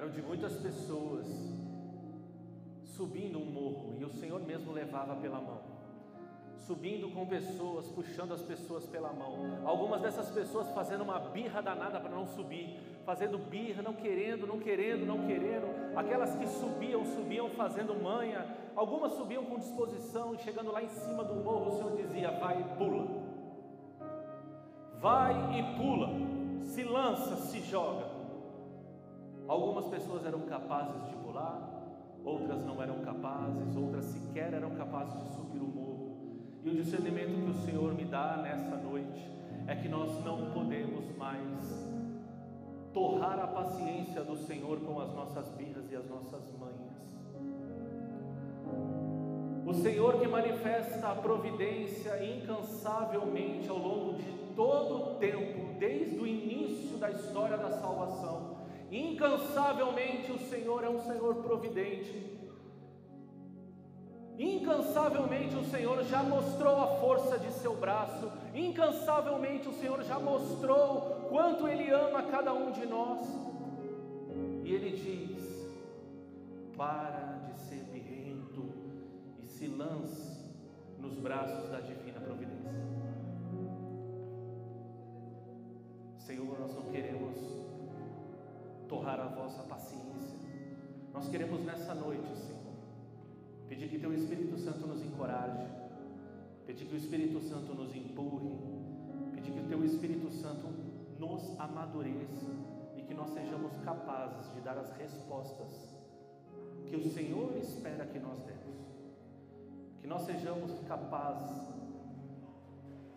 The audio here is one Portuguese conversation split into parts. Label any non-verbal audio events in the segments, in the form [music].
eram de muitas pessoas subindo um morro e o Senhor mesmo levava pela mão. Subindo com pessoas, puxando as pessoas pela mão. Algumas dessas pessoas fazendo uma birra danada para não subir, fazendo birra, não querendo, não querendo, não querendo. Aquelas que subiam, subiam fazendo manha. Algumas subiam com disposição e chegando lá em cima do morro, o Senhor dizia: Vai e pula. Vai e pula. Se lança, se joga. Algumas pessoas eram capazes de pular, outras não eram capazes, outras sequer eram capazes de subir o morro. E o discernimento que o Senhor me dá nessa noite é que nós não podemos mais torrar a paciência do Senhor com as nossas birras e as nossas manhas. O Senhor que manifesta a providência incansavelmente ao longo de todo o tempo, desde o início da história da salvação, incansavelmente o Senhor é um Senhor providente. Incansavelmente o Senhor já mostrou a força de seu braço, incansavelmente o Senhor já mostrou quanto Ele ama cada um de nós. E Ele diz: para de ser birrento e se lance nos braços da divina providência. Senhor, nós não queremos torrar a vossa paciência, nós queremos nessa noite, Senhor Pedir que Teu Espírito Santo nos encoraje, pedir que o Espírito Santo nos empurre, pedir que o Teu Espírito Santo nos amadureça e que nós sejamos capazes de dar as respostas que o Senhor espera que nós demos. Que nós sejamos capazes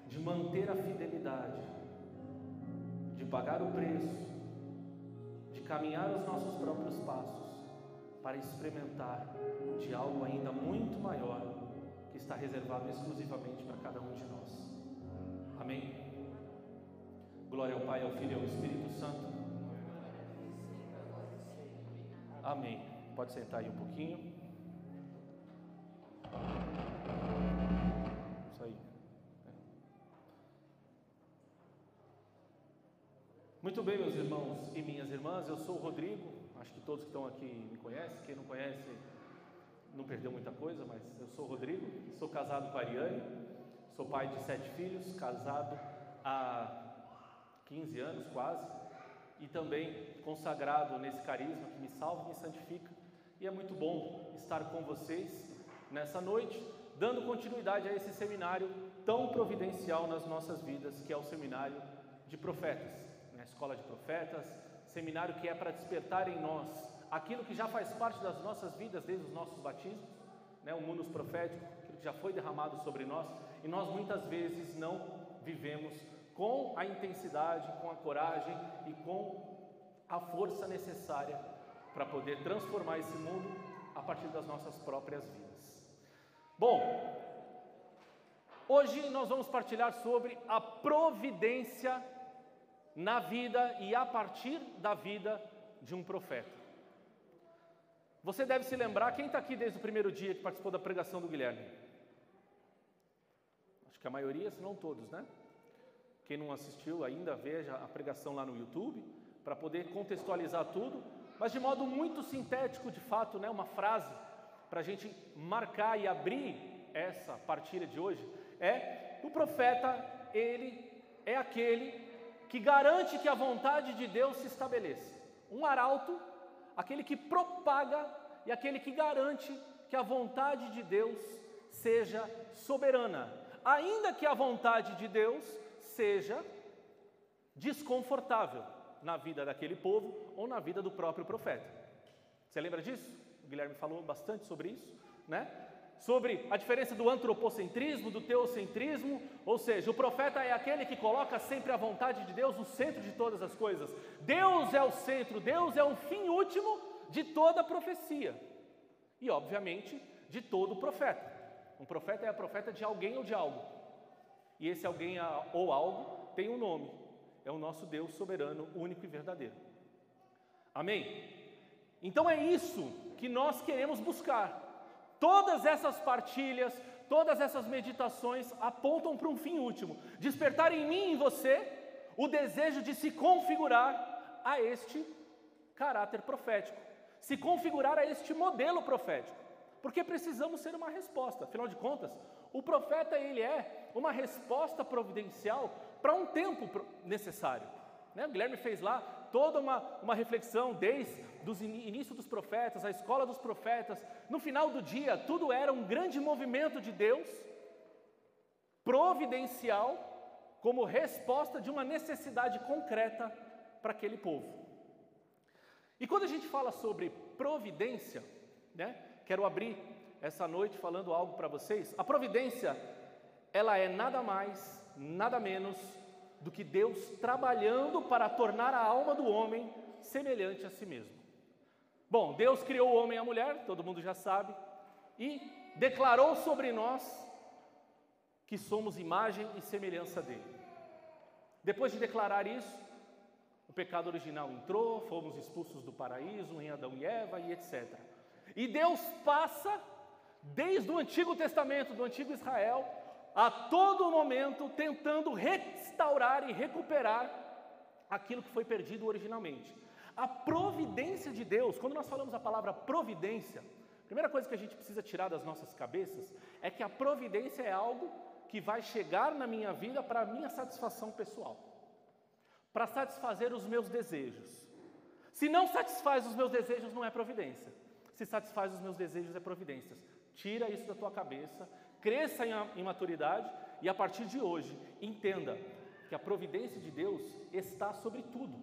de manter a fidelidade, de pagar o preço, caminhar os nossos próprios passos para experimentar de algo ainda muito maior que está reservado exclusivamente para cada um de nós. Amém? Glória ao Pai, ao Filho e ao Espírito Santo. Amém. Pode sentar aí um pouquinho. Muito bem, meus irmãos e minhas irmãs, eu sou o Rodrigo, Acho que todos que estão aqui me conhecem. Quem não conhece não perdeu muita coisa, mas eu sou o Rodrigo, sou casado com a Ariane, sou pai de sete filhos, casado há 15 anos quase, e também consagrado nesse carisma que me salva e me santifica. E é muito bom estar com vocês nessa noite, dando continuidade a esse seminário tão providencial nas nossas vidas, que é o seminário de profetas, na escola de profetas, seminário que é para despertar em nós aquilo que já faz parte das nossas vidas desde os nossos batismos, né, o mundo profético, aquilo que já foi derramado sobre nós, e nós muitas vezes não vivemos com a intensidade, com a coragem e com a força necessária para poder transformar esse mundo a partir das nossas próprias vidas. Bom, hoje nós vamos partilhar sobre a providência na vida e a partir da vida de um profeta. Você deve se lembrar, quem está aqui desde o primeiro dia que participou da pregação do Guilherme? Acho que a maioria, se não todos, né? Quem não assistiu ainda, veja a pregação lá no YouTube, para poder contextualizar tudo, mas de modo muito sintético, de fato, né? Uma frase para a gente marcar e abrir essa partilha de hoje é: o profeta, ele é aquele que garante que a vontade de Deus se estabeleça. Um arauto, aquele que propaga e aquele que garante que a vontade de Deus seja soberana, ainda que a vontade de Deus seja desconfortável na vida daquele povo ou na vida do próprio profeta. Você lembra disso? O Guilherme falou bastante sobre isso, né? Sobre a diferença do antropocentrismo, do teocentrismo, ou seja, o profeta é aquele que coloca sempre a vontade de Deus no centro de todas as coisas. Deus é o centro, Deus é o fim último de toda profecia. E, obviamente, de todo profeta. Um profeta é a profeta de alguém ou de algo. E esse alguém ou algo tem um nome. É o nosso Deus soberano, único e verdadeiro. Amém? Então é isso que nós queremos buscar. Todas essas partilhas, todas essas meditações apontam para um fim último: despertar em mim e em você o desejo de se configurar a este caráter profético, se configurar a este modelo profético, porque precisamos ser uma resposta. Afinal de contas, o profeta ele é uma resposta providencial para um tempo necessário. Né? O Guilherme fez lá toda uma, uma reflexão desde o início dos profetas, a escola dos profetas. No final do dia, tudo era um grande movimento de Deus, providencial, como resposta de uma necessidade concreta para aquele povo. E quando a gente fala sobre providência, né, quero abrir essa noite falando algo para vocês. A providência, ela é nada mais, nada menos do que Deus trabalhando para tornar a alma do homem semelhante a si mesmo. Bom, Deus criou o homem e a mulher, todo mundo já sabe, e declarou sobre nós que somos imagem e semelhança dele. Depois de declarar isso, o pecado original entrou, fomos expulsos do paraíso em Adão e Eva e etc. E Deus passa, desde o Antigo Testamento, do Antigo Israel, a todo momento tentando restaurar e recuperar aquilo que foi perdido originalmente. A providência de Deus, quando nós falamos a palavra providência, a primeira coisa que a gente precisa tirar das nossas cabeças é que a providência é algo que vai chegar na minha vida para a minha satisfação pessoal, para satisfazer os meus desejos. Se não satisfaz os meus desejos, não é providência. Se satisfaz os meus desejos, é providência. Tira isso da tua cabeça cresça em maturidade e a partir de hoje entenda que a providência de Deus está sobre tudo.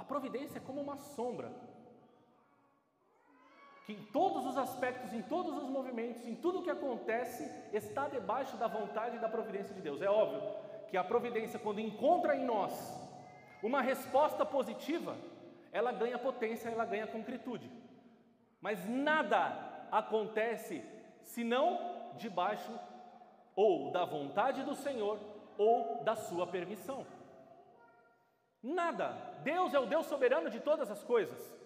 A providência é como uma sombra que em todos os aspectos, em todos os movimentos, em tudo o que acontece, está debaixo da vontade e da providência de Deus. É óbvio que a providência, quando encontra em nós uma resposta positiva, ela ganha potência, ela ganha concretude. Mas nada acontece senão debaixo ou da vontade do Senhor ou da sua permissão. Nada. Deus é o Deus soberano de todas as coisas.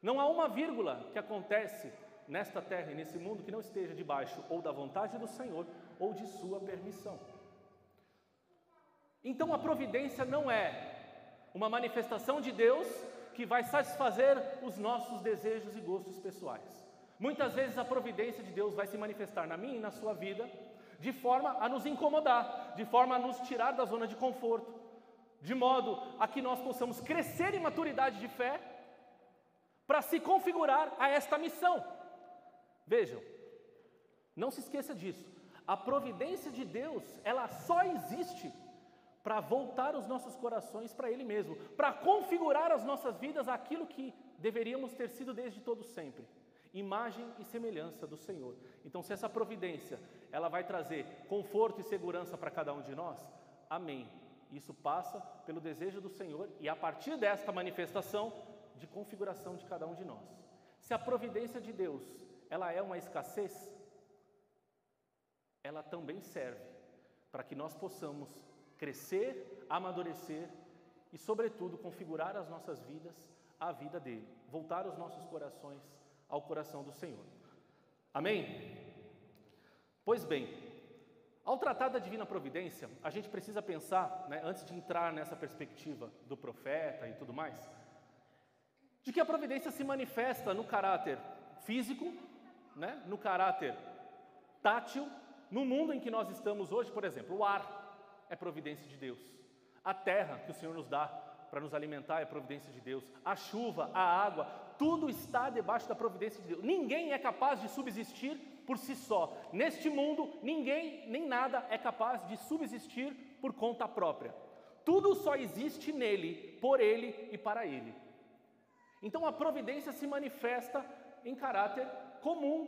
Não há uma vírgula que acontece nesta terra e nesse mundo que não esteja debaixo ou da vontade do Senhor ou de sua permissão. Então a providência não é uma manifestação de Deus que vai satisfazer os nossos desejos e gostos pessoais. Muitas vezes a providência de Deus vai se manifestar na minha e na sua vida de forma a nos incomodar, de forma a nos tirar da zona de conforto, de modo a que nós possamos crescer em maturidade de fé para se configurar a esta missão. Vejam, não se esqueça disso. A providência de Deus, ela só existe para voltar os nossos corações para Ele mesmo, para configurar as nossas vidas aquilo que deveríamos ter sido desde todo sempre imagem e semelhança do Senhor. Então, se essa providência ela vai trazer conforto e segurança para cada um de nós, amém. Isso passa pelo desejo do Senhor e a partir desta manifestação de configuração de cada um de nós. Se a providência de Deus ela é uma escassez, ela também serve para que nós possamos crescer, amadurecer e, sobretudo, configurar as nossas vidas à vida dele, voltar os nossos corações ao coração do Senhor. Amém? Pois bem, ao tratar da divina providência, a gente precisa pensar, né, antes de entrar nessa perspectiva do profeta e tudo mais, de que a providência se manifesta no caráter físico, né, no caráter tátil, no mundo em que nós estamos hoje, por exemplo, o ar é providência de Deus, a terra que o Senhor nos dá para nos alimentar é providência de Deus, a chuva, a água, tudo está debaixo da providência de Deus. Ninguém é capaz de subsistir por si só. Neste mundo, ninguém nem nada é capaz de subsistir por conta própria. Tudo só existe nele, por ele e para ele. Então a providência se manifesta em caráter comum,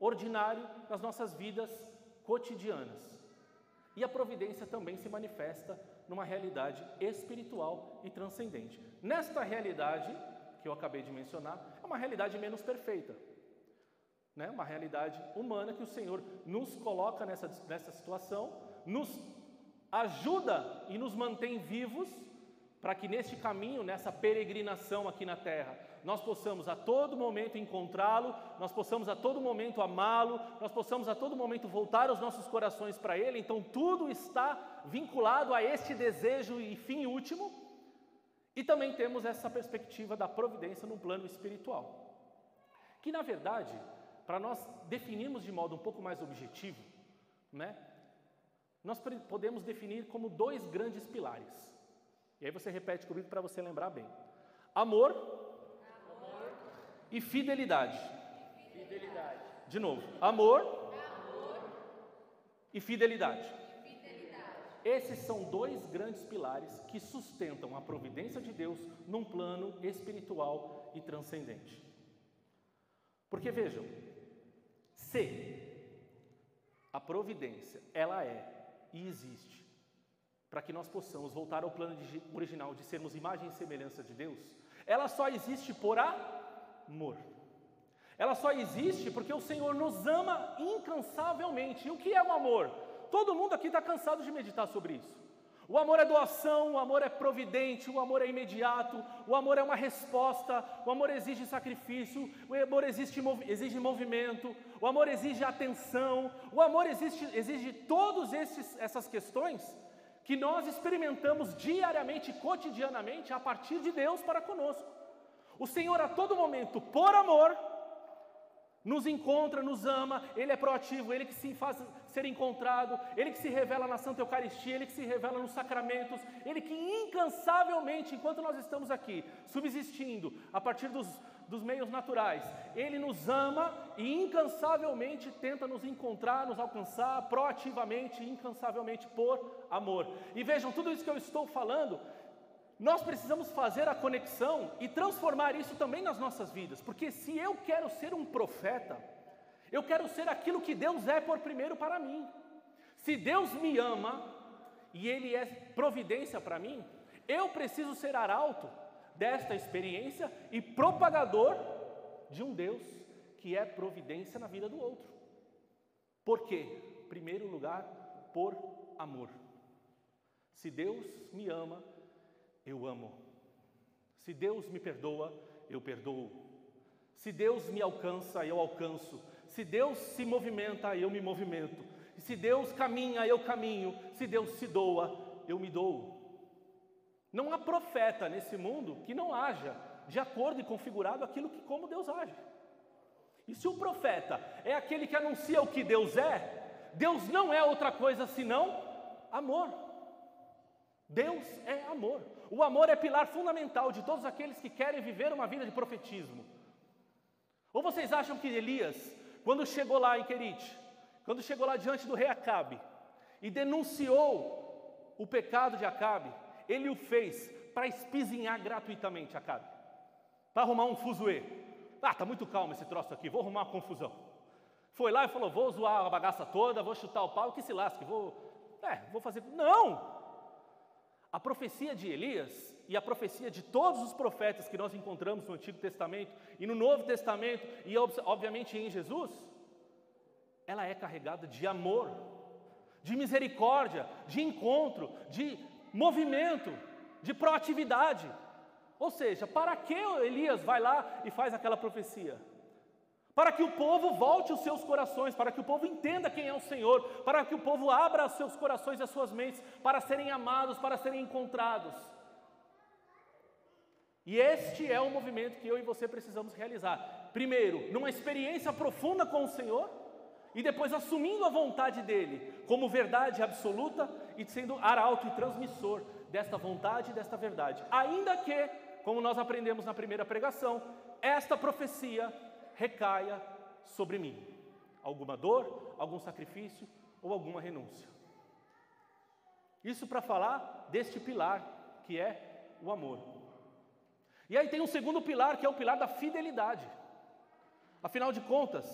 ordinário, nas nossas vidas cotidianas. E a providência também se manifesta numa realidade espiritual e transcendente. Nesta realidade, que eu acabei de mencionar, é uma realidade menos perfeita. Né? Uma realidade humana que o Senhor nos coloca nessa, nessa situação, nos ajuda e nos mantém vivos para que neste caminho, nessa peregrinação aqui na terra, nós possamos a todo momento encontrá-lo, nós possamos a todo momento amá-lo, nós possamos a todo momento voltar os nossos corações para ele. Então, tudo está vinculado a este desejo e fim último E também temos essa perspectiva da providência no plano espiritual, que na verdade, para nós definirmos de modo um pouco mais objetivo, né, nós podemos definir como dois grandes pilares. E aí você repete comigo para você lembrar bem: amor, amor. e fidelidade. fidelidade. De novo, amor, amor. e fidelidade. Esses são dois grandes pilares que sustentam a providência de Deus num plano espiritual e transcendente. Porque vejam, se a providência ela é e existe para que nós possamos voltar ao plano de, original de sermos imagem e semelhança de Deus, ela só existe por amor. Ela só existe porque o Senhor nos ama incansavelmente. E o que é o amor? Todo mundo aqui está cansado de meditar sobre isso. O amor é doação, o amor é providente, o amor é imediato, o amor é uma resposta, o amor exige sacrifício, o amor exige, exige movimento, o amor exige atenção, o amor exige, exige todas essas questões que nós experimentamos diariamente, cotidianamente, a partir de Deus para conosco. O Senhor a todo momento, por amor, nos encontra, nos ama, Ele é proativo, Ele que se faz ser encontrado, Ele que se revela na Santa Eucaristia, Ele que se revela nos sacramentos, Ele que incansavelmente, enquanto nós estamos aqui, subsistindo a partir dos, dos meios naturais, Ele nos ama e incansavelmente tenta nos encontrar, nos alcançar, proativamente incansavelmente por amor. E vejam, tudo isso que eu estou falando nós precisamos fazer a conexão e transformar isso também nas nossas vidas, porque se eu quero ser um profeta, eu quero ser aquilo que Deus é por primeiro para mim. Se Deus me ama e Ele é providência para mim, eu preciso ser arauto desta experiência e propagador de um Deus que é providência na vida do outro. Por quê? Primeiro lugar, por amor. Se Deus me ama, eu amo. Se Deus me perdoa, eu perdoo. Se Deus me alcança, eu alcanço. Se Deus se movimenta, eu me movimento. Se Deus caminha, eu caminho. Se Deus se doa, eu me dou. Não há profeta nesse mundo que não haja de acordo e configurado aquilo que como Deus age. E se o profeta é aquele que anuncia o que Deus é, Deus não é outra coisa senão amor. Deus é amor. O amor é pilar fundamental de todos aqueles que querem viver uma vida de profetismo. Ou vocês acham que Elias, quando chegou lá em Querite, quando chegou lá diante do rei Acabe e denunciou o pecado de Acabe, ele o fez para espizinhar gratuitamente Acabe, para arrumar um fuzuê. Ah, tá muito calmo esse troço aqui, vou arrumar uma confusão. Foi lá e falou: vou zoar a bagaça toda, vou chutar o pau, que se lasque, vou. É, vou fazer. Não! A profecia de Elias e a profecia de todos os profetas que nós encontramos no Antigo Testamento e no Novo Testamento e obviamente em Jesus, ela é carregada de amor, de misericórdia, de encontro, de movimento, de proatividade. Ou seja, para que Elias vai lá e faz aquela profecia? Para que o povo volte os seus corações, para que o povo entenda quem é o Senhor, para que o povo abra os seus corações e as suas mentes para serem amados, para serem encontrados. E este é o movimento que eu e você precisamos realizar. Primeiro, numa experiência profunda com o Senhor, e depois assumindo a vontade dele como verdade absoluta e sendo arauto e transmissor desta vontade e desta verdade. Ainda que, como nós aprendemos na primeira pregação, esta profecia recaia sobre mim. Alguma dor, algum sacrifício ou alguma renúncia. Isso para falar deste pilar que é o amor. E aí tem um segundo pilar que é o pilar da fidelidade. Afinal de contas,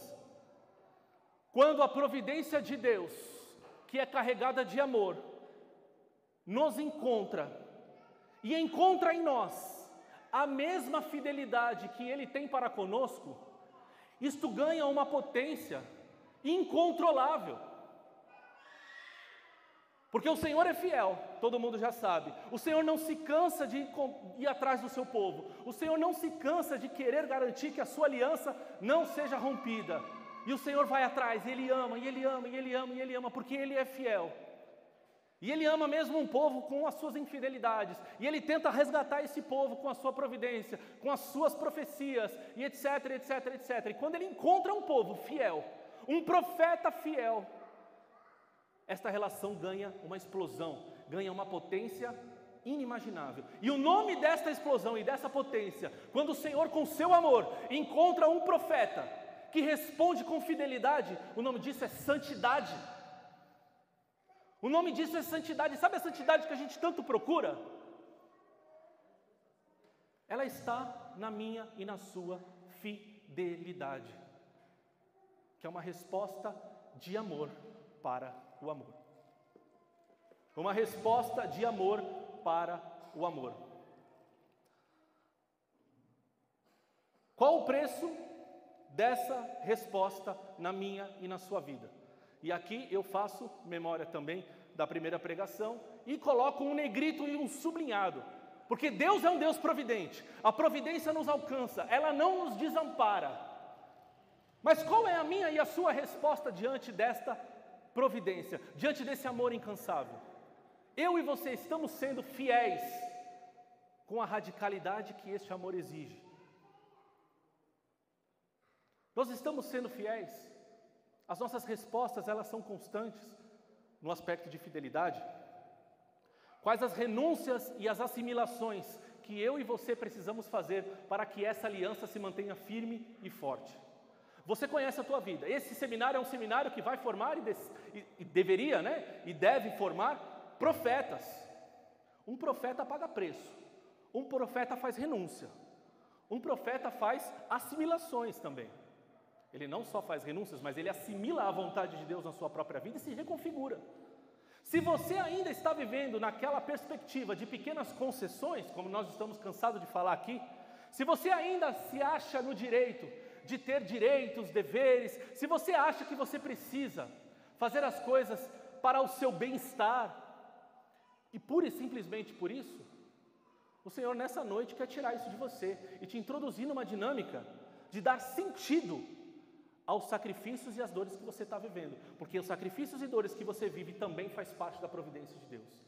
quando a providência de Deus, que é carregada de amor, nos encontra e encontra em nós a mesma fidelidade que Ele tem para conosco, isto ganha uma potência incontrolável. Porque o Senhor é fiel, todo mundo já sabe. O Senhor não se cansa de ir atrás do seu povo. O Senhor não se cansa de querer garantir que a sua aliança não seja rompida. E o Senhor vai atrás, Ele ama, e Ele ama, e Ele ama, e Ele ama, porque Ele é fiel. E ele ama mesmo um povo com as suas infidelidades. E ele tenta resgatar esse povo com a sua providência, com as suas profecias, e etc, etc, etc. E quando ele encontra um povo fiel, um profeta fiel, esta relação ganha uma explosão, ganha uma potência inimaginável. E o nome desta explosão e dessa potência, quando o Senhor, com seu amor, encontra um profeta que responde com fidelidade, o nome disso é santidade. O nome disso é santidade. Sabe a santidade que a gente tanto procura? Ela está na minha e na sua fidelidade, que é uma resposta de amor para o amor. Uma resposta de amor para o amor. Qual o preço dessa resposta na minha e na sua vida? E aqui eu faço memória também da primeira pregação e coloco um negrito e um sublinhado, porque Deus é um Deus providente, a providência nos alcança, ela não nos desampara. Mas qual é a minha e a sua resposta diante desta providência, diante desse amor incansável? Eu e você estamos sendo fiéis com a radicalidade que este amor exige. Nós estamos sendo fiéis as nossas respostas, elas são constantes no aspecto de fidelidade. Quais as renúncias e as assimilações que eu e você precisamos fazer para que essa aliança se mantenha firme e forte? Você conhece a tua vida. Esse seminário é um seminário que vai formar e, e, deveria, né? E deve formar profetas. Um profeta paga preço. Um profeta faz renúncia. Um profeta faz assimilações também. Ele não só faz renúncias, mas ele assimila a vontade de Deus na sua própria vida e se reconfigura. Se você ainda está vivendo naquela perspectiva de pequenas concessões, como nós estamos cansados de falar aqui, se você ainda se acha no direito de ter direitos, deveres, se você acha que você precisa fazer as coisas para o seu bem-estar, e pura e simplesmente por isso, o Senhor nessa noite quer tirar isso de você e te introduzir numa dinâmica de dar sentido aos sacrifícios e às dores que você está vivendo, porque os sacrifícios e dores que você vive também faz parte da providência de Deus.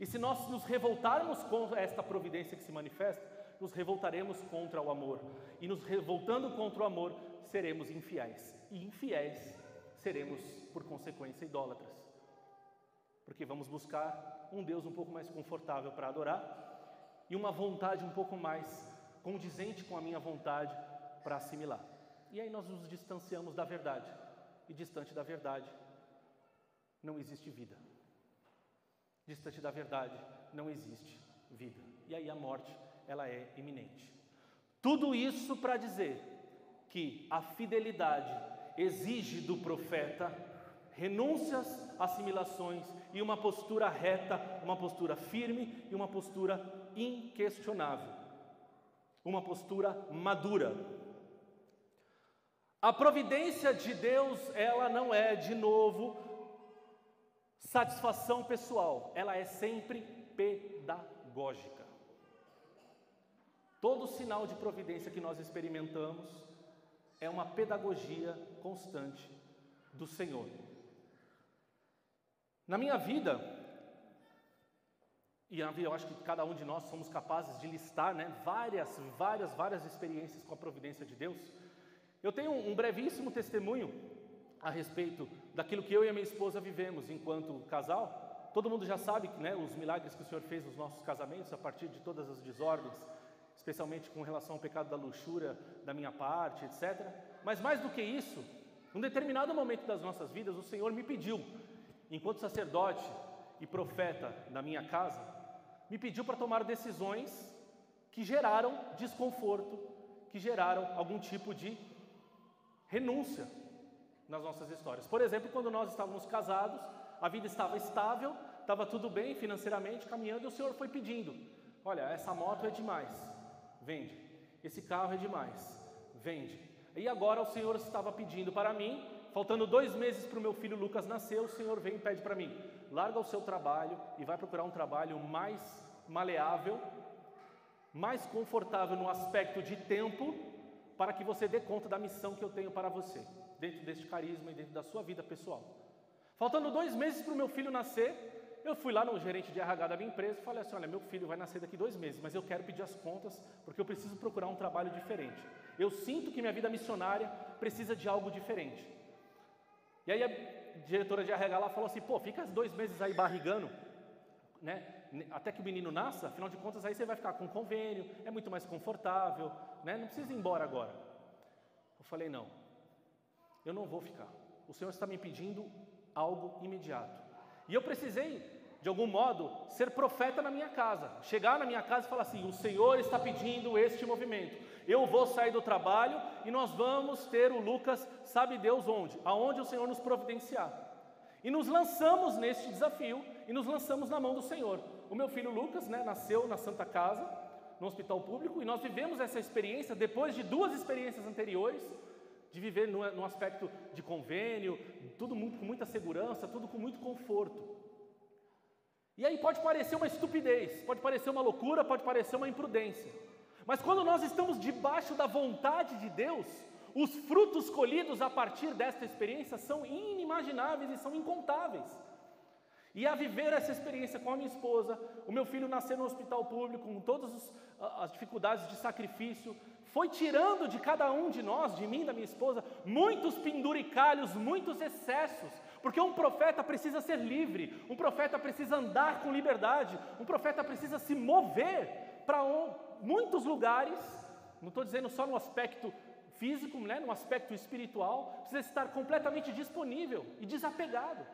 E se nós nos revoltarmos contra esta providência que se manifesta, nos revoltaremos contra o amor. E nos revoltando contra o amor, seremos infiéis. E infiéis seremos, por consequência, idólatras. Porque vamos buscar um Deus um pouco mais confortável para adorar e uma vontade um pouco mais condizente com a minha vontade para assimilar. E aí nós nos distanciamos da verdade. E distante da verdade não existe vida. Distante da verdade não existe vida. E aí a morte, ela é iminente. Tudo isso para dizer que a fidelidade exige do profeta renúncias, assimilações e uma postura reta, uma postura firme e uma postura inquestionável. Uma postura madura. A providência de Deus, ela não é, de novo, satisfação pessoal, ela é sempre pedagógica. Todo sinal de providência que nós experimentamos é uma pedagogia constante do Senhor. Na minha vida, e eu acho que cada um de nós somos capazes de listar né, várias, várias, várias experiências com a providência de Deus. Eu tenho um brevíssimo testemunho a respeito daquilo que eu e a minha esposa vivemos enquanto casal. Todo mundo já sabe né, os milagres que o Senhor fez nos nossos casamentos a partir de todas as desordens, especialmente com relação ao pecado da luxúria da minha parte, etc. Mas mais do que isso, num determinado momento das nossas vidas, o Senhor me pediu, enquanto sacerdote e profeta da minha casa, me pediu para tomar decisões que geraram desconforto, que geraram algum tipo de renúncia nas nossas histórias. Por exemplo, quando nós estávamos casados, a vida estava estável, estava tudo bem financeiramente, caminhando, e o Senhor foi pedindo: Olha, essa moto é demais, vende. Esse carro é demais, vende. E agora o Senhor estava pedindo para mim, faltando dois meses para o meu filho Lucas nascer, o Senhor vem e pede para mim: larga o seu trabalho e vai procurar um trabalho mais maleável, mais confortável no aspecto de tempo para que você dê conta da missão que eu tenho para você, dentro deste carisma e dentro da sua vida pessoal. Faltando dois meses para o meu filho nascer, eu fui lá no gerente de RH da minha empresa e falei assim: olha, meu filho vai nascer daqui dois meses, mas eu quero pedir as contas porque eu preciso procurar um trabalho diferente. Eu sinto que minha vida missionária precisa de algo diferente. E aí a diretora de RH lá falou assim: pô, fica dois meses aí barrigando, né? Até que o menino nasça, afinal de contas, aí você vai ficar com convênio, é muito mais confortável, né? Não precisa ir embora agora. Eu falei: não, eu não vou ficar. O Senhor está me pedindo algo imediato. E eu precisei, de algum modo, ser profeta na minha casa. Chegar na minha casa e falar assim: o Senhor está pedindo este movimento. Eu vou sair do trabalho e nós vamos ter o Lucas, sabe Deus onde? Aonde o Senhor nos providenciar. E nos lançamos neste desafio e nos lançamos na mão do Senhor. O meu filho Lucas né, nasceu na Santa Casa, no hospital público, e nós vivemos essa experiência depois de duas experiências anteriores de viver no, aspecto de convênio, tudo muito, com muita segurança, tudo com muito conforto. E aí pode parecer uma estupidez, pode parecer uma loucura, pode parecer uma imprudência. Mas quando nós estamos debaixo da vontade de Deus, os frutos colhidos a partir desta experiência são inimagináveis e são incontáveis. E a viver essa experiência com a minha esposa, o meu filho nascer no hospital público, com todas as dificuldades de sacrifício, foi tirando de cada um de nós, de mim, da minha esposa, muitos penduricalhos, muitos excessos, porque um profeta precisa ser livre, um profeta precisa andar com liberdade, um profeta precisa se mover para muitos lugares, não estou dizendo só no aspecto físico, né, no aspecto espiritual, precisa estar completamente disponível e desapegado.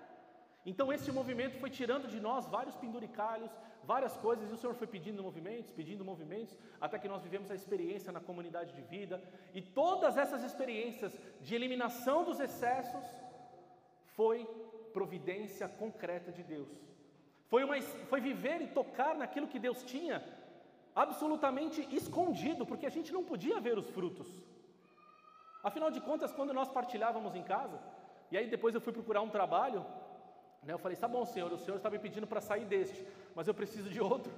Então esse movimento foi tirando de nós vários penduricalhos, várias coisas, e o Senhor foi pedindo movimentos, pedindo movimentos, até que nós vivemos a experiência na comunidade de vida, e todas essas experiências de eliminação dos excessos foi providência concreta de Deus. Foi, uma, foi viver e tocar naquilo que Deus tinha absolutamente escondido, porque a gente não podia ver os frutos. Afinal de contas, quando nós partilhávamos em casa, e aí depois eu fui procurar um trabalho, né, eu falei: tá bom, Senhor, o Senhor está me pedindo para sair deste, mas eu preciso de outro.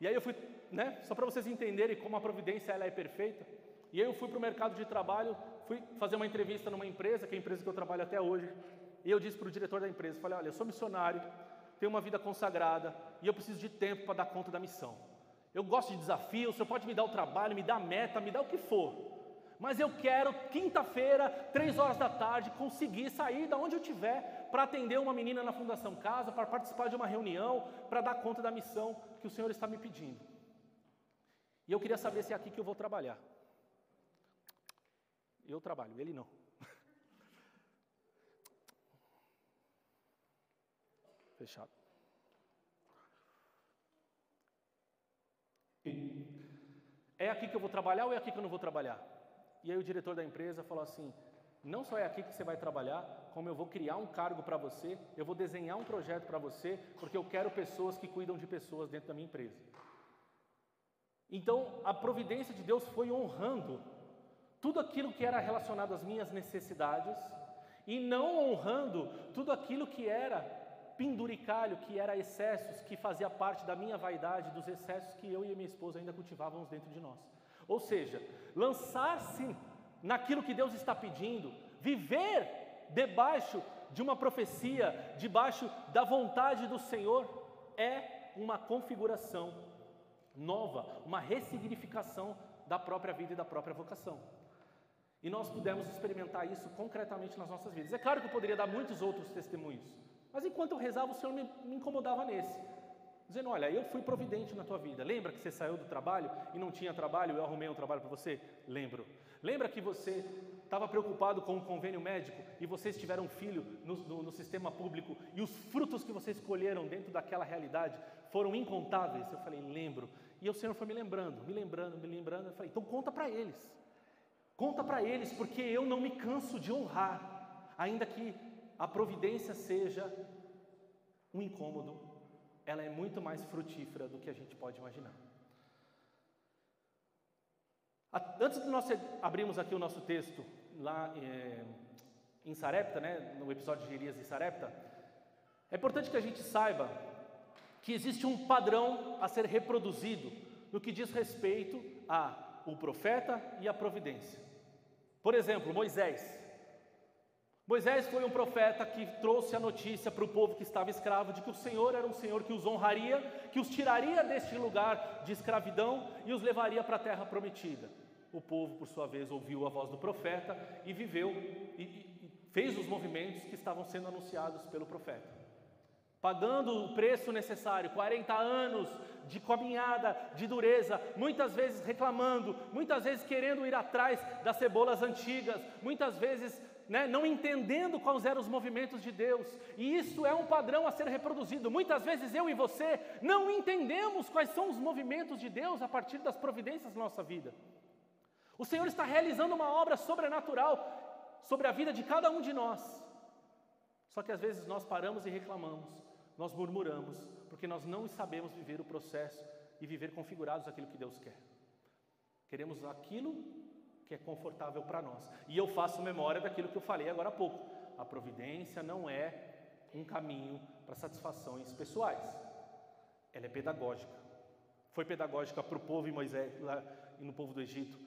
E aí eu fui, né, só para vocês entenderem como a providência ela é perfeita. E aí eu fui para o mercado de trabalho, fui fazer uma entrevista numa empresa, que é a empresa que eu trabalho até hoje. E eu disse para o diretor da empresa, falei, olha, eu sou missionário, tenho uma vida consagrada e eu preciso de tempo para dar conta da missão. Eu gosto de desafios, o senhor pode me dar o trabalho, me dar a meta, me dar o que for. Mas eu quero, quinta-feira, três horas da tarde, conseguir sair da onde eu estiver para atender uma menina na Fundação Casa, para participar de uma reunião, para dar conta da missão que o Senhor está me pedindo. E eu queria saber se é aqui que eu vou trabalhar. Eu trabalho, ele não. [laughs] Fechado. É aqui que eu vou trabalhar ou é aqui que eu não vou trabalhar? E aí o diretor da empresa falou assim: não só é aqui que você vai trabalhar, como eu vou criar um cargo para você, eu vou desenhar um projeto para você, porque eu quero pessoas que cuidam de pessoas dentro da minha empresa. Então, a providência de Deus foi honrando tudo aquilo que era relacionado às minhas necessidades e não honrando tudo aquilo que era penduricalho, que era excessos, que fazia parte da minha vaidade, dos excessos que eu e minha esposa ainda cultivávamos dentro de nós. Ou seja, lançar-se naquilo que Deus está pedindo, viver debaixo de uma profecia, debaixo da vontade do Senhor, é uma configuração nova, uma ressignificação da própria vida e da própria vocação. E nós pudemos experimentar isso concretamente nas nossas vidas. É claro que eu poderia dar muitos outros testemunhos, mas enquanto eu rezava, o Senhor me, me incomodava nesse dizendo: Olha, eu fui providente na tua vida. Lembra que você saiu do trabalho e não tinha trabalho, eu arrumei um trabalho para você? Lembro. Lembra que você estava preocupado com um convênio médico e vocês tiveram um filho no, no, no, sistema público e os frutos que vocês colheram dentro daquela realidade foram incontáveis? Eu falei: Lembro. E o Senhor foi me lembrando, me lembrando, me lembrando. Eu falei: Então conta para eles. Conta para eles, porque eu não me canso de honrar, ainda que a providência seja um incômodo ela é muito mais frutífera do que a gente pode imaginar. Antes de nós abrirmos aqui o nosso texto lá é, em Sarepta, né, no episódio de Elias e Sarepta, é importante que a gente saiba que existe um padrão a ser reproduzido no que diz respeito a o profeta e a providência. Por exemplo, Moisés. Moisés foi um profeta que trouxe a notícia para o povo que estava escravo de que o Senhor era um Senhor que os honraria, que os tiraria deste lugar de escravidão e os levaria para a terra prometida. O povo, por sua vez, ouviu a voz do profeta e viveu e, e fez os movimentos que estavam sendo anunciados pelo profeta pagando o preço necessário, 40 anos de caminhada, de dureza, muitas vezes reclamando, muitas vezes querendo ir atrás das cebolas antigas, muitas vezes né, não entendendo quais eram os movimentos de Deus, e isso é um padrão a ser reproduzido. Muitas vezes eu e você não entendemos quais são os movimentos de Deus a partir das providências da nossa vida. O Senhor está realizando uma obra sobrenatural sobre a vida de cada um de nós. Só que às vezes nós paramos e reclamamos, nós murmuramos, porque nós não sabemos viver o processo e viver configurados aquilo que Deus quer. Queremos aquilo que é confortável para nós. E eu faço memória daquilo que eu falei agora há pouco. A providência não é um caminho para satisfações pessoais. Ela é pedagógica. Foi pedagógica para o povo em Moisés lá e no povo do Egito.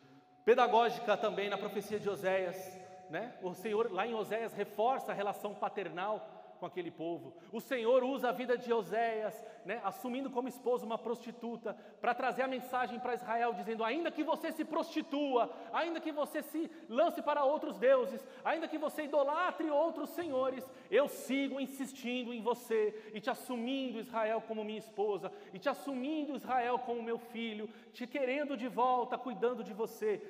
Pedagógica também na profecia de Oséias, né? O Senhor lá em Oséias reforça a relação paternal com aquele povo. O Senhor usa a vida de Oséias, né, assumindo como esposa uma prostituta, para trazer a mensagem para Israel, dizendo: ainda que você se prostitua, ainda que você se lance para outros deuses, ainda que você idolatre outros senhores, eu sigo insistindo em você e te assumindo Israel como minha esposa, e te assumindo Israel como meu filho, te querendo de volta, cuidando de você.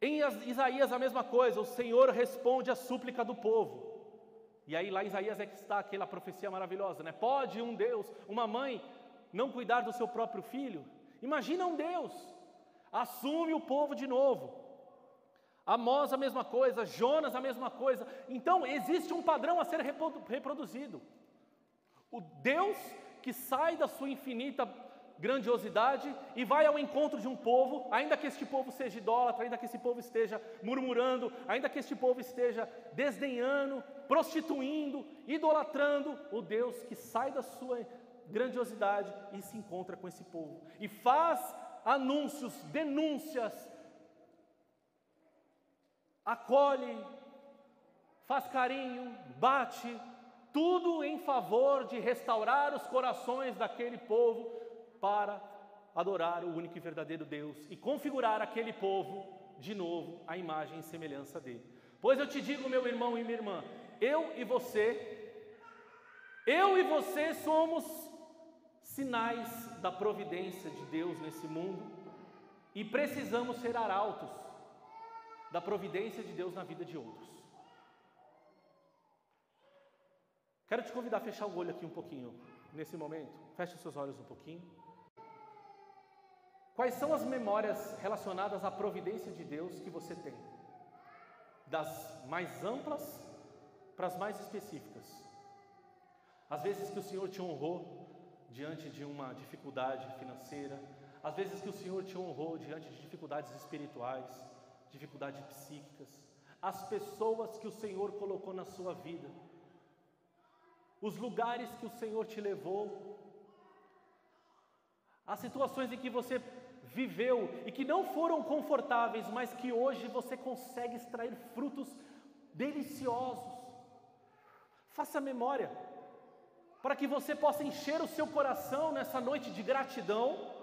Em Isaías a mesma coisa, o Senhor responde à súplica do povo. E aí lá em Isaías é que está aquela profecia maravilhosa, né? Pode um Deus, uma mãe, não cuidar do seu próprio filho? Imagina um Deus, assume o povo de novo. Amós a mesma coisa, Jonas a mesma coisa. Então existe um padrão a ser reproduzido. O Deus que sai da sua infinita grandiosidade e vai ao encontro de um povo, ainda que este povo seja idólatra, ainda que esse povo esteja murmurando, ainda que este povo esteja desdenhando, prostituindo, idolatrando o Deus que sai da sua grandiosidade e se encontra com esse povo e faz anúncios, denúncias, acolhe, faz carinho, bate, tudo em favor de restaurar os corações daquele povo para adorar o único e verdadeiro Deus e configurar aquele povo de novo à imagem e semelhança dele. Pois eu te digo, meu irmão e minha irmã, eu e você, eu e você somos sinais da providência de Deus nesse mundo e precisamos ser arautos da providência de Deus na vida de outros. Quero te convidar a fechar o olho aqui um pouquinho, nesse momento. Feche seus olhos um pouquinho. Quais são as memórias relacionadas à providência de Deus que você tem? Das mais amplas para as mais específicas. Às vezes que o Senhor te honrou diante de uma dificuldade financeira, às vezes que o Senhor te honrou diante de dificuldades espirituais, dificuldades psíquicas, as pessoas que o Senhor colocou na sua vida, os lugares que o Senhor te levou, as situações em que você viveu e que não foram confortáveis, mas que hoje você consegue extrair frutos deliciosos. Faça memória, para que você possa encher o seu coração nessa noite de gratidão,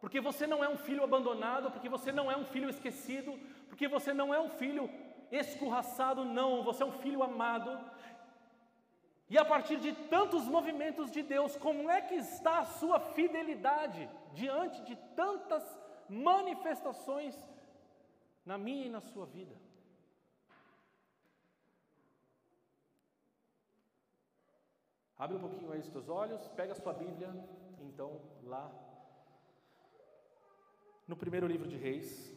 porque você não é um filho abandonado, porque você não é um filho esquecido, porque você não é um filho escorraçado, não, você é um filho amado, e a partir de tantos movimentos de Deus, como é que está a sua fidelidade diante de tantas manifestações na minha e na sua vida? Abre um pouquinho aí os teus olhos, pega a sua Bíblia, então, lá no primeiro livro de Reis,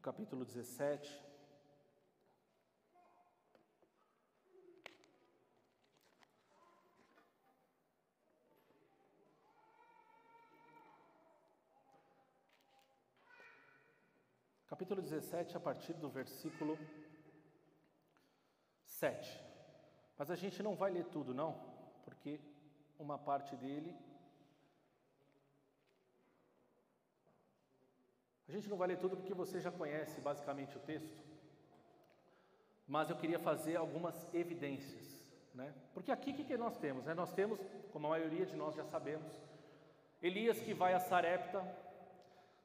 no capítulo 17. Capítulo 17, a partir do versículo 7. Mas a gente não vai ler tudo, não, porque uma parte dele A gente não vai ler tudo porque você já conhece basicamente o texto, mas eu queria fazer algumas evidências, né? Porque aqui o que, que nós temos? Né? Nós temos, como a maioria de nós já sabemos, Elias que vai a Sarepta.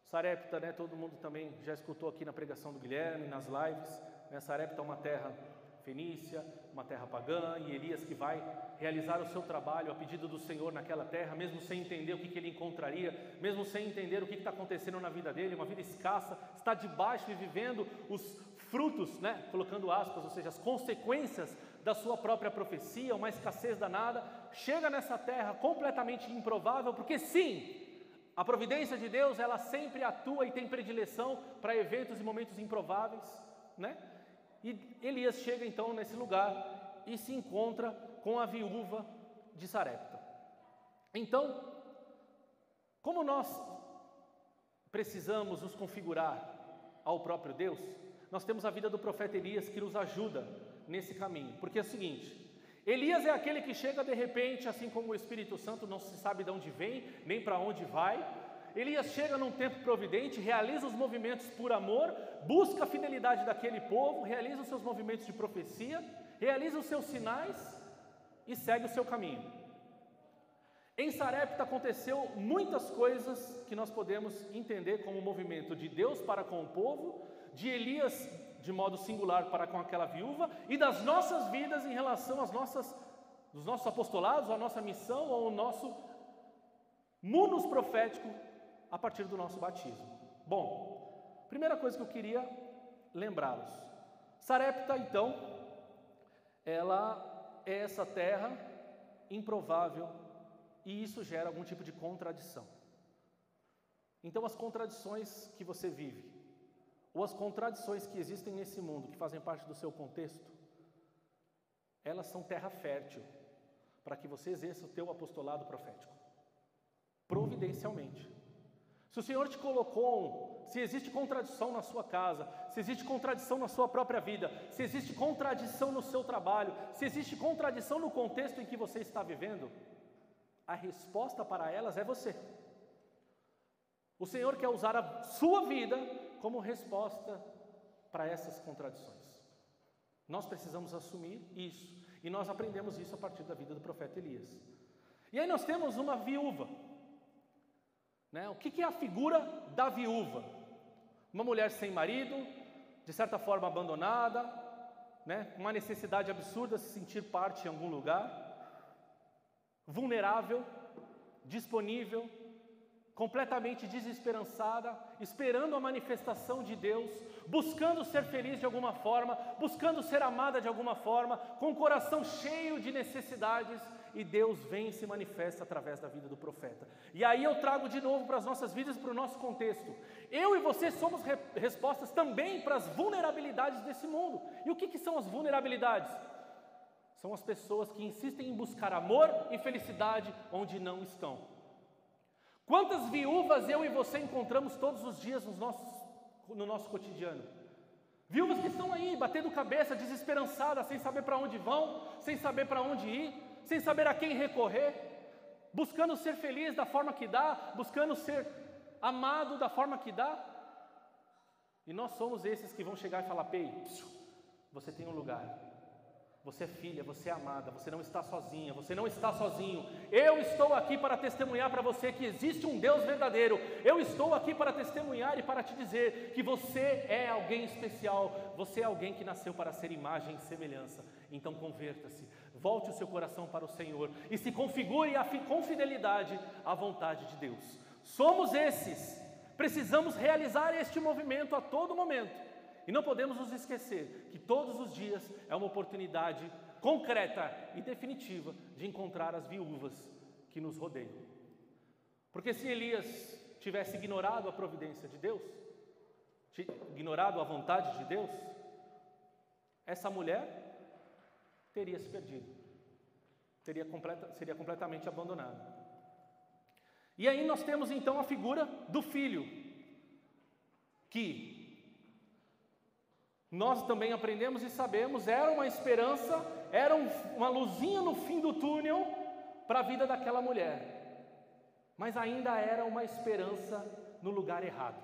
Sarepta, né? Todo mundo também já escutou aqui na pregação do Guilherme, nas lives. Né? Sarepta é uma terra fenícia, uma terra pagã, e Elias que vai realizar o seu trabalho a pedido do Senhor naquela terra, mesmo sem entender o que, que ele encontraria, mesmo sem entender o que está acontecendo na vida dele, uma vida escassa, está debaixo e vivendo os frutos, né, colocando aspas, ou seja, as consequências da sua própria profecia, uma escassez danada, chega nessa terra completamente improvável, porque sim, a providência de Deus, ela sempre atua e tem predileção para eventos e momentos improváveis, né? E Elias chega então nesse lugar e se encontra com a viúva de Sarepta. Então, como nós precisamos nos configurar ao próprio Deus, nós temos a vida do profeta Elias que nos ajuda nesse caminho, porque é o seguinte: Elias é aquele que chega de repente, assim como o Espírito Santo, não se sabe de onde vem, nem para onde vai, Elias chega num tempo providente, realiza os movimentos por amor, busca a fidelidade daquele povo, realiza os seus movimentos de profecia, realiza os seus sinais e segue o seu caminho. Em Sarepta aconteceu muitas coisas que nós podemos entender como movimento de Deus para com o povo, de Elias de modo singular para com aquela viúva e das nossas vidas em relação às nossas dos nossos apostolados, à nossa missão, ao nosso munus profético a partir do nosso batismo. Bom, primeira coisa que eu queria lembrá-los: Sarepta, então, ela é essa terra improvável e isso gera algum tipo de contradição. Então, as contradições que você vive, ou as contradições que existem nesse mundo, que fazem parte do seu contexto, elas são terra fértil para que você exerça o teu apostolado profético, providencialmente. Se o Senhor te colocou, se existe contradição na sua casa, se existe contradição na sua própria vida, se existe contradição no seu trabalho, se existe contradição no contexto em que você está vivendo, a resposta para elas é você. O Senhor quer usar a sua vida como resposta para essas contradições. Nós precisamos assumir isso, e nós aprendemos isso a partir da vida do profeta Elias. E aí nós temos uma viúva, né? O que, que é a figura da viúva? Uma mulher sem marido, de certa forma abandonada, né? uma necessidade absurda de se sentir parte em algum lugar, vulnerável, disponível, completamente desesperançada, esperando a manifestação de Deus, buscando ser feliz de alguma forma, buscando ser amada de alguma forma, com o coração cheio de necessidades e Deus vem e se manifesta através da vida do profeta. E aí eu trago de novo para as nossas vidas, para o nosso contexto. Eu e você somos re respostas também para as vulnerabilidades desse mundo. E o que, que são as vulnerabilidades? São as pessoas que insistem em buscar amor e felicidade onde não estão. Quantas viúvas eu e você encontramos todos os dias nos nossos, no nosso cotidiano? Viúvas que estão aí batendo cabeça, desesperançadas, sem saber para onde vão, sem saber para onde ir, sem saber a quem recorrer, buscando ser feliz da forma que dá, buscando ser amado da forma que dá. E nós somos esses que vão chegar e falar: Pei, você tem um lugar, você é filha, você é amada, você não está sozinha, você não está sozinho. Eu estou aqui para testemunhar para você que existe um Deus verdadeiro. Eu estou aqui para testemunhar e para te dizer que você é alguém especial, você é alguém que nasceu para ser imagem e semelhança. Então converta-se, volte o seu coração para o Senhor e se configure com fidelidade à vontade de Deus. Somos esses, precisamos realizar este movimento a todo momento e não podemos nos esquecer que todos os dias é uma oportunidade concreta e definitiva de encontrar as viúvas que nos rodeiam. Porque se Elias tivesse ignorado a providência de Deus, ignorado a vontade de Deus, essa mulher teria se perdido, teria completa, seria completamente abandonada. E aí nós temos então a figura do filho, que nós também aprendemos e sabemos, era uma esperança, era uma luzinha no fim do túnel para a vida daquela mulher, mas ainda era uma esperança no lugar errado.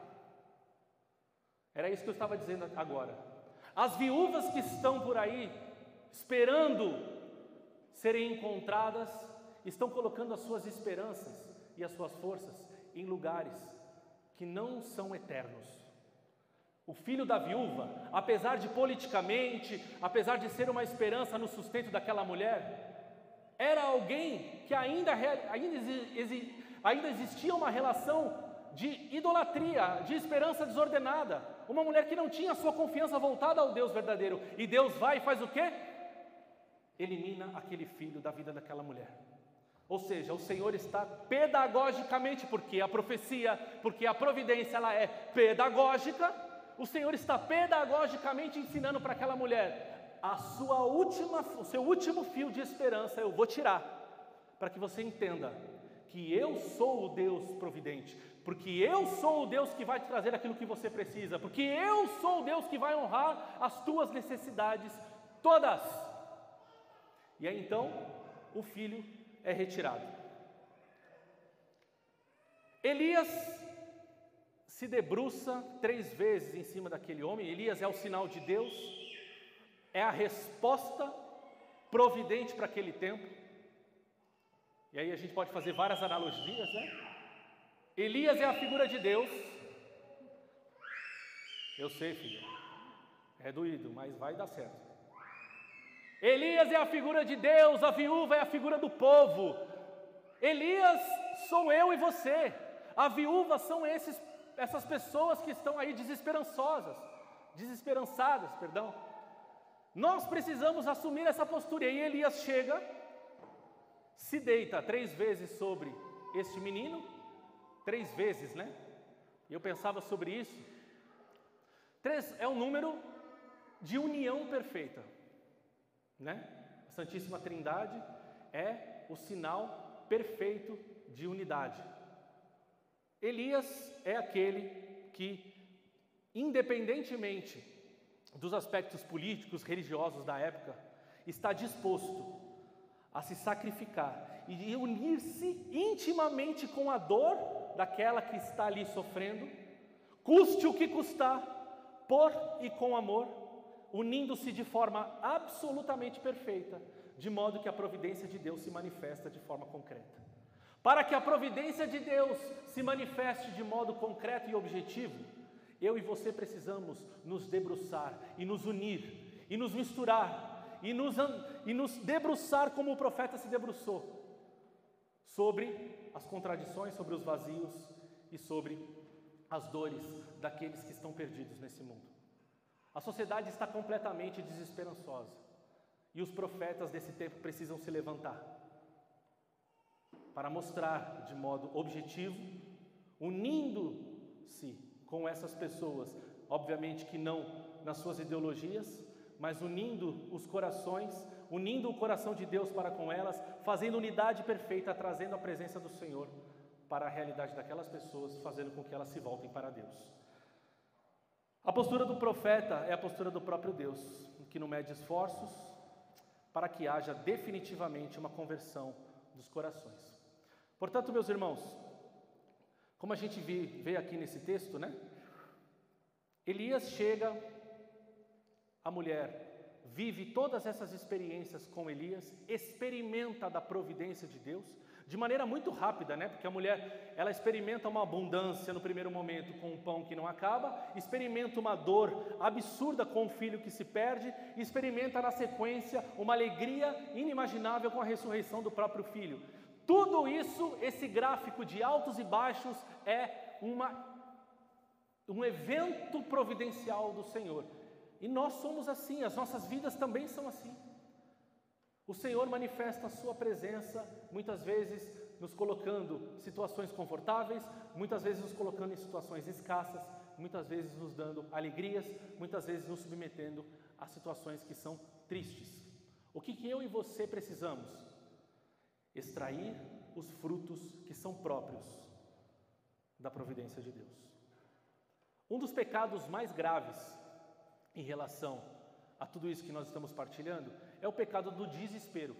Era isso que eu estava dizendo agora. As viúvas que estão por aí esperando serem encontradas, estão colocando as suas esperanças e as suas forças em lugares que não são eternos. O filho da viúva, apesar de politicamente, apesar de ser uma esperança no sustento daquela mulher, era alguém que ainda, ainda, ainda existia uma relação de idolatria, de esperança desordenada. Uma mulher que não tinha sua confiança voltada ao Deus verdadeiro. E Deus vai e faz o quê? Elimina aquele filho da vida daquela mulher. Ou seja, o Senhor está pedagogicamente, porque a profecia, porque a providência ela é pedagógica, o Senhor está pedagogicamente ensinando para aquela mulher a sua última, o seu último fio de esperança eu vou tirar, para que você entenda que eu sou o Deus providente, porque eu sou o Deus que vai te trazer aquilo que você precisa, porque eu sou o Deus que vai honrar as tuas necessidades todas. E aí então o filho é retirado. Elias se debruça três vezes em cima daquele homem. Elias é o sinal de Deus, é a resposta providente para aquele tempo. E aí a gente pode fazer várias analogias, né? Elias é a figura de Deus. Eu sei, filho. É doído, mas vai dar certo. Elias é a figura de Deus, a viúva é a figura do povo. Elias sou eu e você. A viúva são esses, essas pessoas que estão aí desesperançosas, desesperançadas, perdão. Nós precisamos assumir essa postura. E Elias chega, se deita três vezes sobre este menino Três vezes, né? Eu pensava sobre isso. Três é um número de união perfeita, né? A Santíssima Trindade é o sinal perfeito de unidade. Elias é aquele que, independentemente dos aspectos políticos, religiosos da época, está disposto a se sacrificar e unir-se intimamente com a dor daquela que está ali sofrendo, custe o que custar, por e com amor, unindo-se de forma absolutamente perfeita, de modo que a providência de Deus se manifesta de forma concreta. Para que a providência de Deus se manifeste de modo concreto e objetivo, eu e você precisamos nos debruçar e nos unir e nos misturar e nos, e nos debruçar como o profeta se debruçou sobre as contradições, sobre os vazios e sobre as dores daqueles que estão perdidos nesse mundo. A sociedade está completamente desesperançosa e os profetas desse tempo precisam se levantar para mostrar de modo objetivo, unindo-se com essas pessoas, obviamente que não nas suas ideologias, mas unindo os corações unindo o coração de Deus para com elas, fazendo unidade perfeita, trazendo a presença do Senhor para a realidade daquelas pessoas, fazendo com que elas se voltem para Deus. A postura do profeta é a postura do próprio Deus, que não mede esforços para que haja definitivamente uma conversão dos corações. Portanto, meus irmãos, como a gente vê aqui nesse texto, né? Elias chega, a mulher vive todas essas experiências com Elias, experimenta da providência de Deus de maneira muito rápida, né? Porque a mulher, ela experimenta uma abundância no primeiro momento com um pão que não acaba, experimenta uma dor absurda com um filho que se perde, experimenta na sequência uma alegria inimaginável com a ressurreição do próprio filho. Tudo isso, esse gráfico de altos e baixos é uma um evento providencial do Senhor. E nós somos assim, as nossas vidas também são assim. O Senhor manifesta a Sua presença, muitas vezes nos colocando em situações confortáveis, muitas vezes nos colocando em situações escassas, muitas vezes nos dando alegrias, muitas vezes nos submetendo a situações que são tristes. O que, que eu e você precisamos? Extrair os frutos que são próprios da providência de Deus. Um dos pecados mais graves em relação a tudo isso que nós estamos partilhando é o pecado do desespero.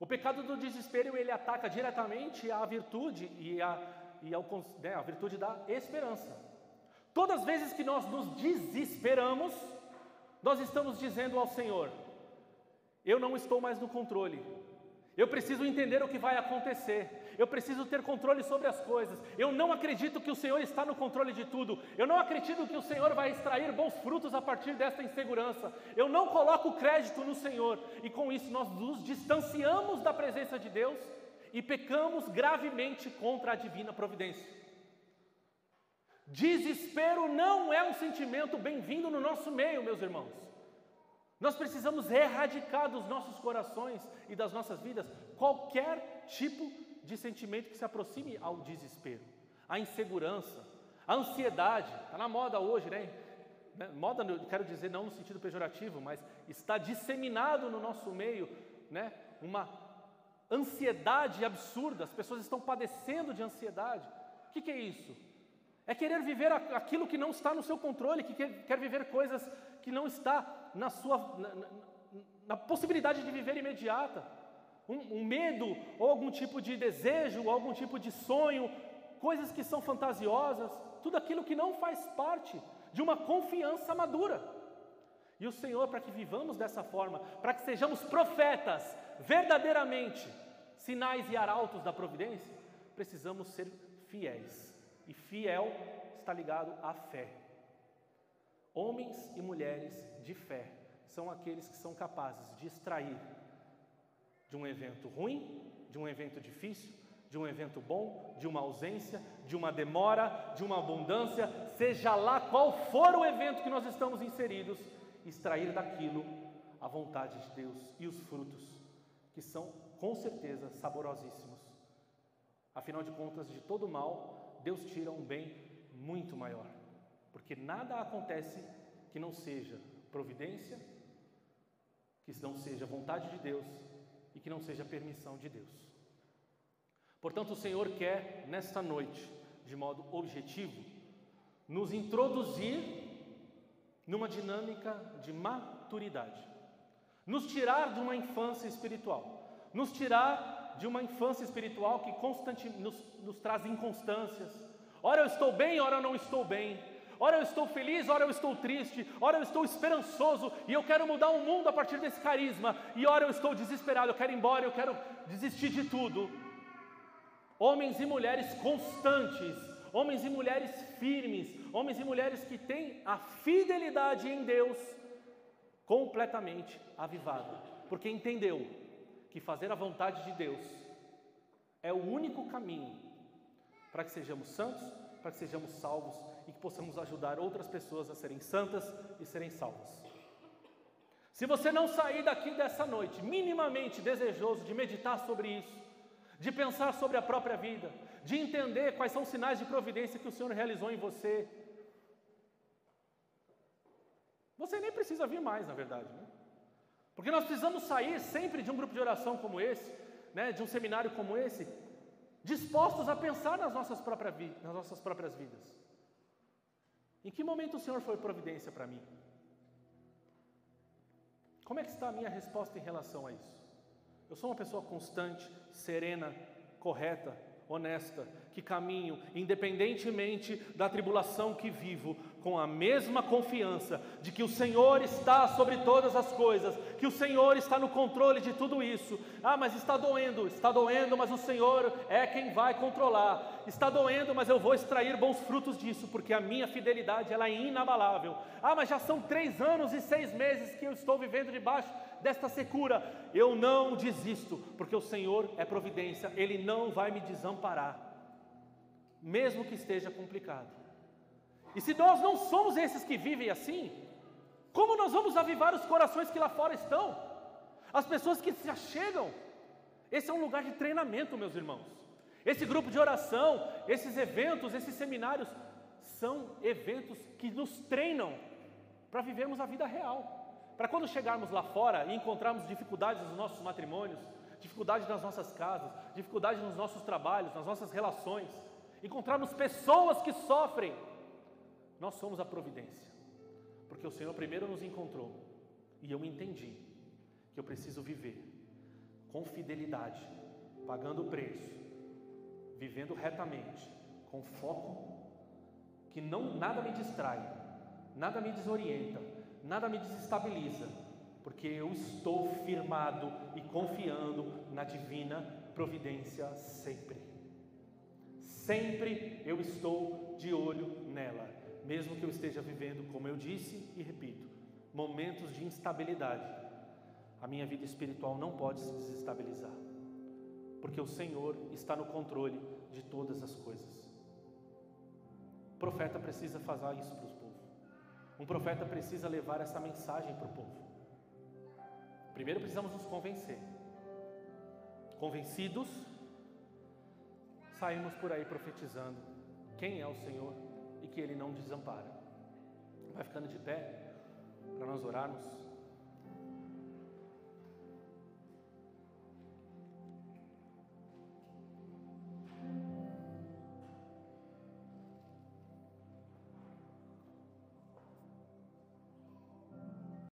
O pecado do desespero ele ataca diretamente a virtude e a, e ao, né, a virtude da esperança. Todas as vezes que nós nos desesperamos, nós estamos dizendo ao Senhor: Eu não estou mais no controle, eu preciso entender o que vai acontecer. Eu preciso ter controle sobre as coisas. Eu não acredito que o Senhor está no controle de tudo. Eu não acredito que o Senhor vai extrair bons frutos a partir desta insegurança. Eu não coloco crédito no Senhor. E com isso nós nos distanciamos da presença de Deus e pecamos gravemente contra a divina providência. Desespero não é um sentimento bem-vindo no nosso meio, meus irmãos. Nós precisamos erradicar dos nossos corações e das nossas vidas qualquer tipo de sentimento que se aproxime ao desespero, à insegurança, à ansiedade. Está na moda hoje, né? né? Moda, quero dizer, não no sentido pejorativo, mas está disseminado no nosso meio, né? Uma ansiedade absurda. As pessoas estão padecendo de ansiedade. O que, que é isso? É querer viver aquilo que não está no seu controle, que quer, quer viver coisas que não está na sua na, na, na possibilidade de viver imediata. Um, um, medo, ou algum tipo de desejo, ou algum tipo de sonho, coisas que são fantasiosas, tudo aquilo que não faz parte de uma confiança madura. E o Senhor, para que vivamos dessa forma, para que sejamos profetas, verdadeiramente, sinais e arautos da providência, precisamos ser fiéis. E fiel está ligado à fé. Homens e mulheres de fé são aqueles que são capazes de extrair de um evento ruim, de um evento difícil, de um evento bom, de uma ausência, de uma demora, de uma abundância, seja lá qual for o evento que nós estamos inseridos, extrair daquilo a vontade de Deus e os frutos, que são com certeza saborosíssimos. Afinal de contas, de todo mal, Deus tira um bem muito maior. Porque nada acontece que não seja providência, que não seja vontade de Deus que não seja permissão de Deus. Portanto, o Senhor quer, nesta noite, de modo objetivo, nos introduzir numa dinâmica de maturidade, nos tirar de uma infância espiritual, nos tirar de uma infância espiritual que constantemente nos, nos traz inconstâncias, Ora eu estou bem, ora eu não estou bem. Ora eu estou feliz, ora eu estou triste, ora eu estou esperançoso e eu quero mudar o mundo a partir desse carisma, e ora eu estou desesperado, eu quero ir embora, eu quero desistir de tudo. Homens e mulheres constantes, homens e mulheres firmes, homens e mulheres que têm a fidelidade em Deus completamente avivada, porque entendeu que fazer a vontade de Deus é o único caminho para que sejamos santos, para que sejamos salvos e que possamos ajudar outras pessoas a serem santas e serem salvas. Se você não sair daqui dessa noite minimamente desejoso de meditar sobre isso, de pensar sobre a própria vida, de entender quais são os sinais de providência que o Senhor realizou em você, você nem precisa vir mais, na verdade, né? Porque nós precisamos sair sempre de um grupo de oração como esse, né, de um seminário como esse, dispostos a pensar nas nossas, nas nossas próprias vidas. Em que momento o Senhor foi providência para mim? Como é que está a minha resposta em relação a isso? Eu sou uma pessoa constante, serena, correta, honesta, que caminho, independentemente da tribulação que vivo, com a mesma confiança de que o Senhor está sobre todas as coisas, que o Senhor está no controle de tudo isso. Ah, mas está doendo, está doendo, mas o Senhor é quem vai controlar. Está doendo, mas eu vou extrair bons frutos disso, porque a minha fidelidade ela é inabalável. Ah, mas já são três anos e seis meses que eu estou vivendo debaixo desta secura. Eu não desisto, porque o Senhor é providência, Ele não vai me desamparar, mesmo que esteja complicado. E se nós não somos esses que vivem assim, como nós vamos avivar os corações que lá fora estão? As pessoas que se achegam. Esse é um lugar de treinamento, meus irmãos. Esse grupo de oração, esses eventos, esses seminários, são eventos que nos treinam para vivermos a vida real. Para quando chegarmos lá fora e encontrarmos dificuldades nos nossos matrimônios, dificuldades nas nossas casas, dificuldades nos nossos trabalhos, nas nossas relações, encontrarmos pessoas que sofrem, nós somos a providência, porque o Senhor primeiro nos encontrou e eu entendi que eu preciso viver com fidelidade, pagando o preço, vivendo retamente, com foco, que não nada me distrai, nada me desorienta, nada me desestabiliza, porque eu estou firmado e confiando na divina providência sempre. Sempre eu estou de olho nela, mesmo que eu esteja vivendo, como eu disse e repito, momentos de instabilidade. A minha vida espiritual não pode se desestabilizar, porque o Senhor está no controle de todas as coisas. O profeta precisa fazer isso para os povos. Um profeta precisa levar essa mensagem para o povo. Primeiro precisamos nos convencer. Convencidos, saímos por aí profetizando quem é o Senhor e que Ele não desampara. Vai ficando de pé para nós orarmos.